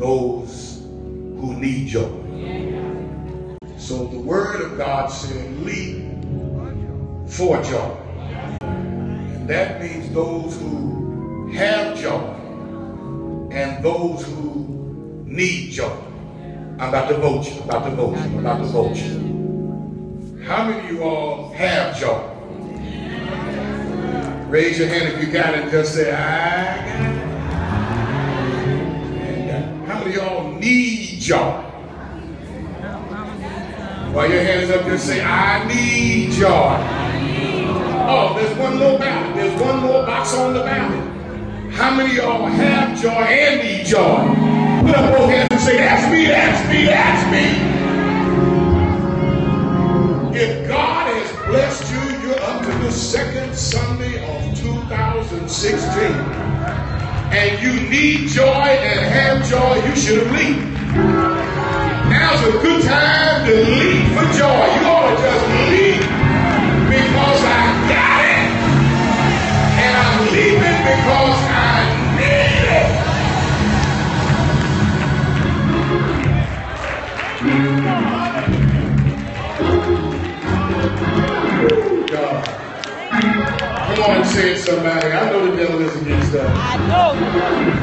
those who need joy. So the word of God said, leap for joy. And that means those who have joy and those who need joy. I'm about to vote you. I'm about to vote you. I'm about to vote you. How many of you all have joy? Raise your hand if you got it. Just say, I joy? While your hands up, just say, I need joy. Oh, there's one more ballot. There's one more box on the ballot. How many of y'all have joy and need joy? Put up both hands and say, that's me, that's me, that's me. If God has blessed you, you're up to the second Sunday of 2016. And you need joy and have joy, you should have leaped. Now's a good time to leap for joy. You ought to just leap because I got it. And I'm leaping because I need it. God. Come on and say it, somebody. I know the devil is against us. I know.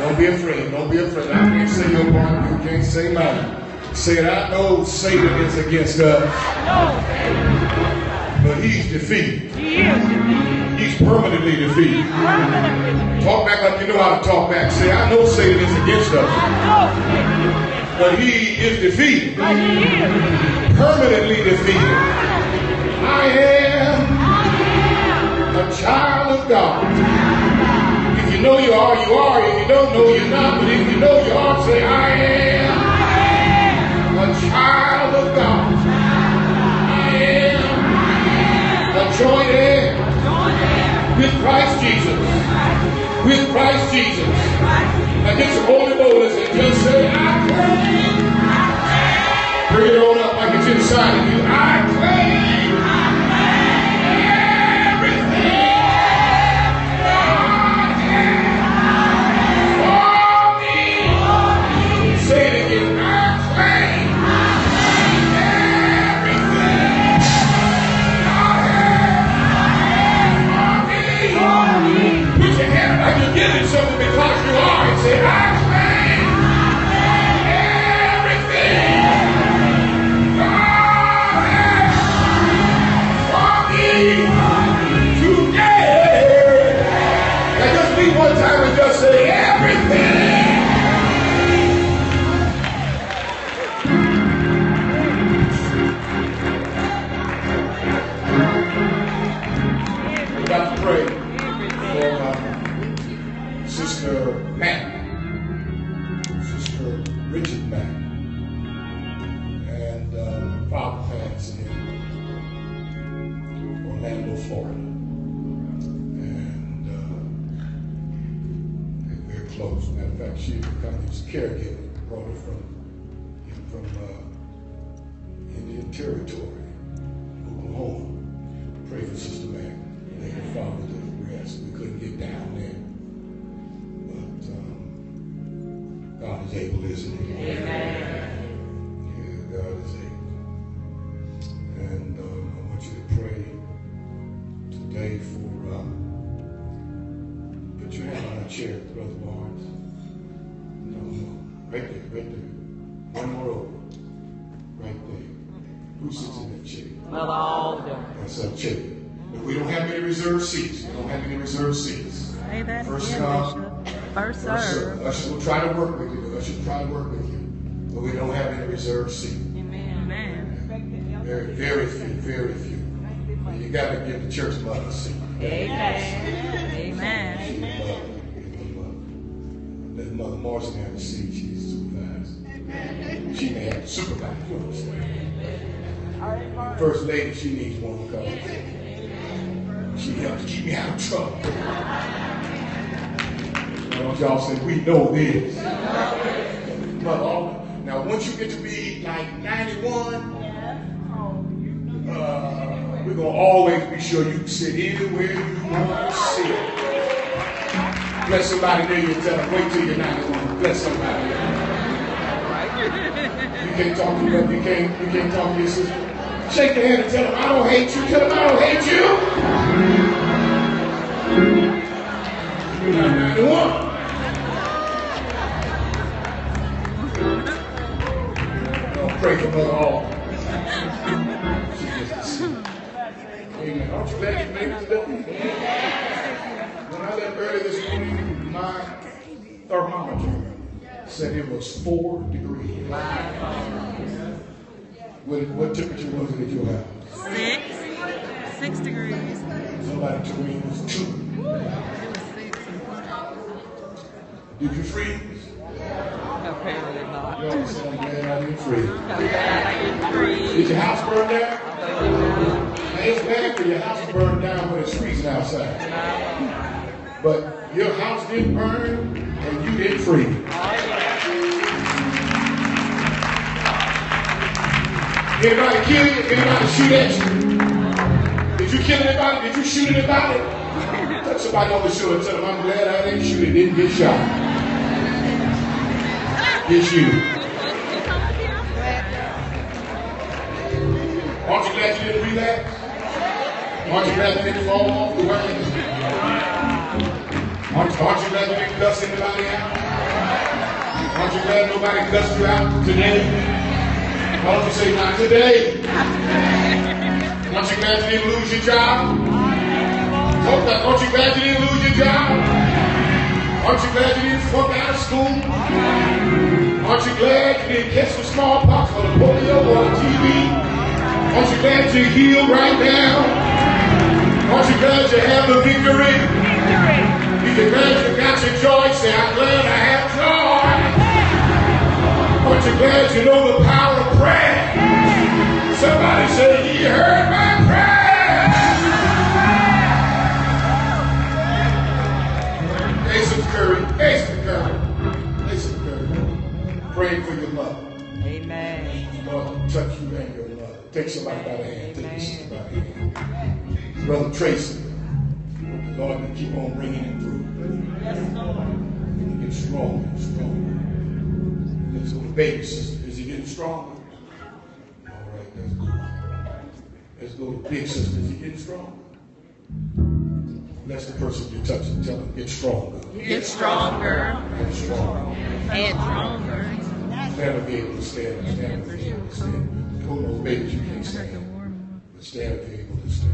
Don't be afraid. Don't be afraid. I can't say your part. You can't say mine. Say it. I know Satan is against us, No. but he's defeated. He is defeated. He's permanently defeated. Talk back like you know how to talk back. Say, I know Satan is against us, I but he is defeated. He is. Permanently defeated. I am a child of God. Know you are, you are. If you don't know, you're not. But if you know you are, say, I am a child of God. I am a joint heir with Christ Jesus. With Christ Jesus. Now get some holy boldness and just say, I claim. Bring it on up like it's inside of you. Sister Mack, Sister Richard Mack, and uh, Father passed in Orlando, Florida, and uh, they're close. Matter of fact, she become his caregiver, brought her from from uh, Indian Territory, Oklahoma. Pray for Sister Mack. Lay her father to rest. We couldn't get down there. Able, isn't he? Amen. Yeah, God is able. And um, I want you to pray today for, um, put your hand on that chair, Brother Barnes. No, no. Right there, right there. One more over. Right there. Who sits in that chair? Brother Alder. That's a chair. But we don't have any reserved seats. We don't have any reserved seats. Say that First again, come, Bishop. First First serve. serve. Ushers will try to work with you. The ushers will try to work with you. But we don't have any reserved seats. Amen. Very, very few, very few. And you got to give the church mother a seat. Amen. Amen. Give the mother, mother. Let Mother Morrison have a seat. She's supervisor. She may have to supervise. You understand? First lady, she needs one because she helps keep me out of trouble. Don't y'all say, we know this? Mother, all- now, once you get to be like 91, uh, we're going to always be sure you can sit anywhere you want to sit. Bless somebody near you tell them, wait till you're 91. Bless somebody. You can't talk to your you can't you can't talk to your sister. Shake the hand and tell them I don't hate you. Tell them I don't hate you. You're not 91. Don't pray for Mother Hall. Amen. Aren't you glad you made it today? When I left early this morning, my thermometer said it was four degrees. What, what temperature was it at your house? Six. Six degrees. Somebody told me it was two. It was six. Did you freeze? Apparently not. You I'm glad I didn't freeze. I'm glad I didn't freeze. Did your house burn down? Now, it's bad for your house burned down when it's freezing outside. But your house didn't burn and you didn't freeze. Anybody kill you? Anybody shoot at you? Did you kill anybody? Did you shoot anybody? Touch somebody on the shoulder and tell them, I'm glad I didn't shoot and didn't get shot. You. Aren't you glad you didn't relapse? Aren't you glad you didn't fall off the wagon? Aren't, aren't you glad you didn't cuss anybody out? Aren't you glad nobody cussed you out today? Why don't you say not today? Aren't you glad you didn't lose your job? Aren't you glad you didn't lose your job? Aren't you glad you didn't flunk out of school? Aren't you glad you didn't catch the smallpox or the polio or the TB? Aren't you glad you're healed right now? Aren't you glad you have the victory? If you're glad you got your joy, say, I'm glad I have joy. Aren't you glad you know the power of prayer? Somebody say, He heard my prayer. Curry, praying for your mother. Amen. Lord, touch you and your mother. Take somebody by the hand. Take your sister by the hand. Brother Tracy, the Lord will keep on bringing him through. Yes, Lord. Get stronger and stronger. Let's go to baby sister. Is he getting stronger? All right, that's good. Let's go to big sister. Is he getting stronger? That's the person you're touching. Tell him, get stronger. Get stronger Get stronger. and stronger. Stand up, be able to stand. Stand up, be able to stand. Hold those babies, you can't stand. But stand up, be able to stand.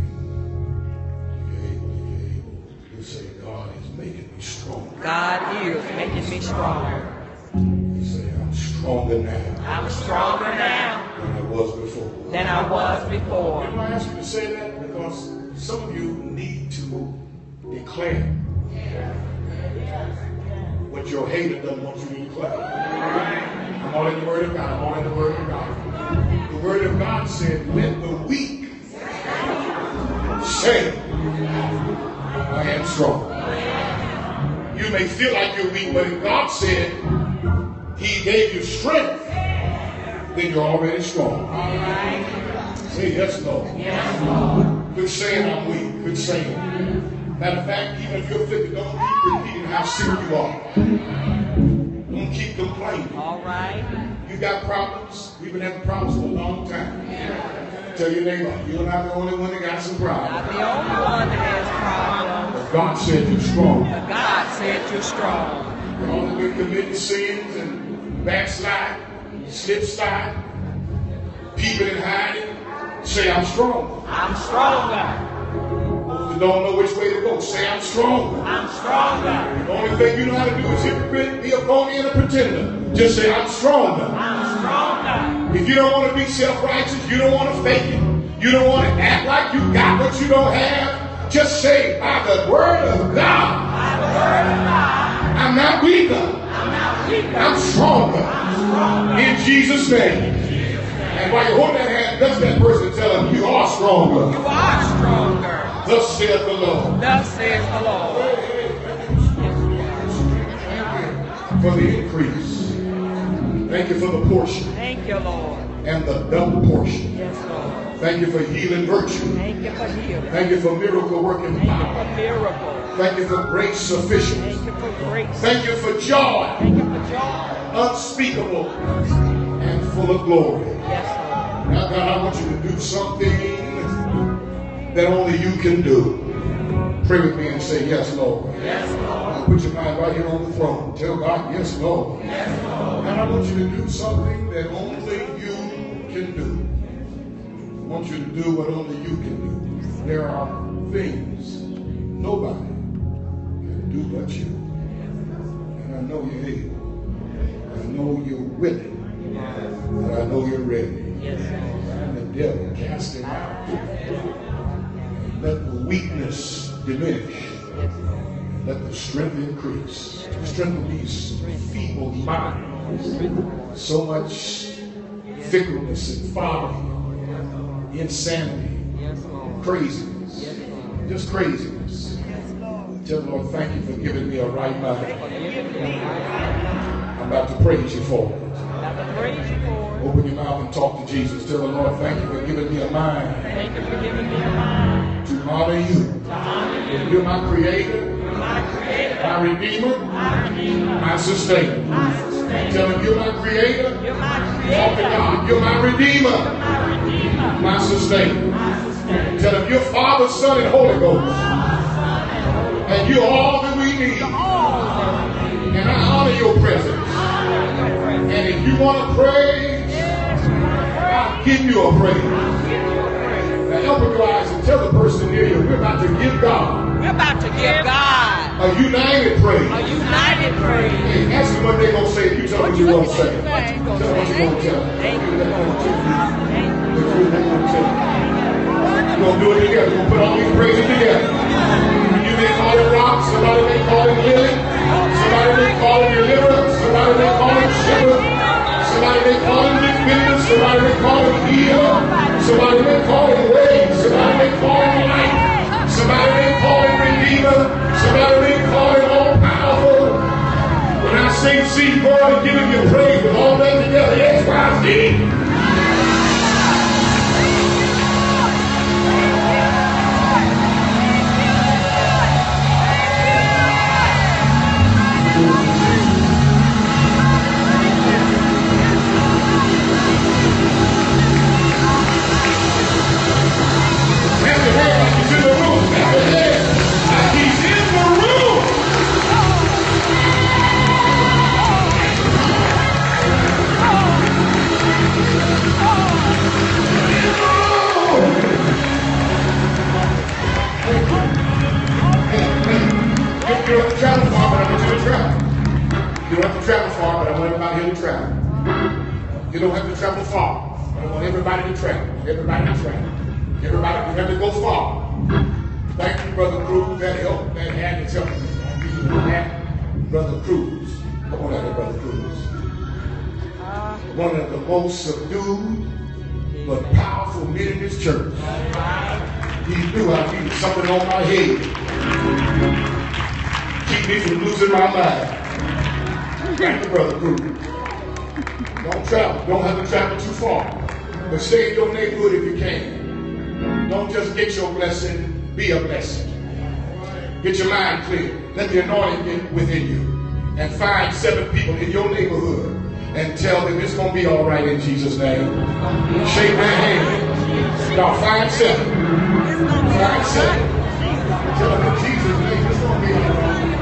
If you're able, if you're able, you say, God is making me stronger. God is making me stronger. You say, I'm stronger now I'm stronger now than I was before. than I was before. You know, I ask you to say that because some of you need to declare what your hater doesn't want you to declare. I'm all in the Word of God. I'm all in the Word of God. The Word of God said, let the weak say, I am strong. You may feel like you're weak, but if God said He gave you strength, then you're already strong. Say yes, Lord. Yes, Lord. Quit saying I'm weak. Quit saying. Matter of fact, even if you're 50, don't keep repeating how sick you are. Don't keep complaining. All right. You got problems. We've been having problems for a long time. Tell your neighbor, you're not the only one that got some problems. Not the only one that has problems. But God said you're strong. But God said you're strong. You've only been committing sins and backslide, slip slide, peeping and hiding. Say, I'm strong. I'm stronger. Don't know which way to go, say, I'm strong. I'm stronger. The only thing you know how to do is hypocrite, be a phony, and a pretender. Just say, I'm stronger. I'm stronger. If you don't want to be self-righteous, you don't want to fake it, you don't want to act like you got what you don't have, just say, by the word of God, By the word of God, I'm not weaker, I'm not weaker. I'm stronger. I'm stronger. In Jesus' name. And while you hold that hand, touch that person and tell them, you are stronger. You are stronger. Thus saith the Lord. Thus says the Lord. For the increase. Thank you for the portion Thank you, Lord. and the double portion. Yes, Lord. Thank you for healing virtue. Thank you for healing. Thank you for miracle working Thank you for miracles. Thank you for grace sufficient. Thank you for grace. Thank you for joy Thank you for joy. unspeakable and full of glory. Yes, Lord. Now, God, I want you to do something that only you can do. Pray with me and say, Yes, Lord. Yes, Lord. Put your mind right here on the throne. Tell God, Yes, Lord. Yes, Lord. God, I want you to do something that only you can do. I want you to do what only you can do. There are things nobody can do but you. And I know you're able. I know you're willing. And I know you're ready. Yes, Lord. And the devil cast him out. And let the weakness diminish. Let the strength increase. Strengthen these feeble minds. So much fickleness and folly, insanity, craziness, just craziness. Tell the Lord, thank you for giving me a right mind. I'm about to praise you for it. To praise you for it. Open your mouth and talk to Jesus. Tell the Lord, thank you for giving me a mind Thank you for giving me a mind to honor you. You're my creator, My redeemer, my sustainer. Tell him you're my creator. You're my Talk to God. You're my redeemer, my sustainer. Tell him you're Father, Son, and Holy Ghost. And you're all that we need. And I honor your presence. And if you want to praise, I'll give you a praise. Now open your eyes and tell the person near you, we're about to give God We're about to give God a united praise. a united praise. Hey, ask them what they're going to say if you tell them what you're going to say. Tell you them what you're going to tell them. Thank you, Lord. Thank you. What you're going to. We're going to do it together. We're going to put all these praises together. You may call it rock. Somebody may call it healing. Somebody may call it deliverance. Somebody may call it shepherd. Somebody may call it defender. Somebody may call it healer. Somebody may call it way. Somebody may call it light. Somebody may call it redeemer. Somebody may call it all powerful. When I say see God giving you praise with all that together, X, Cruz. That helped. That hand is helping. I'm using the hand. Brother Cruz. Come on out here, Brother Cruz. Uh. One of the most subdued but powerful men in this church. He knew I needed something on my head. Keep me from losing my mind. Thank you, Brother Cruz. Don't travel. Don't have to travel too far. But stay in your neighborhood if you can. Don't just get your blessing, be a blessing. Get your mind clear. Let the anointing get within you. And find seven people in your neighborhood and tell them it's going to be all right in Jesus' name. Shake their hand. Now find seven. Find seven. Tell them in Jesus' name it's going to be all right.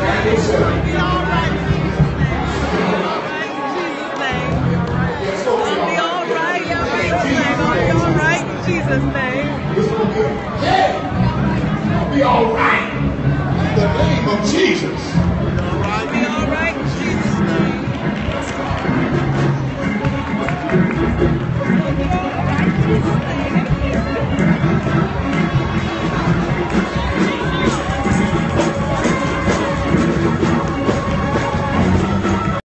Find your seven. It's going to be all right. Jesus' name. All right. In the name of Jesus.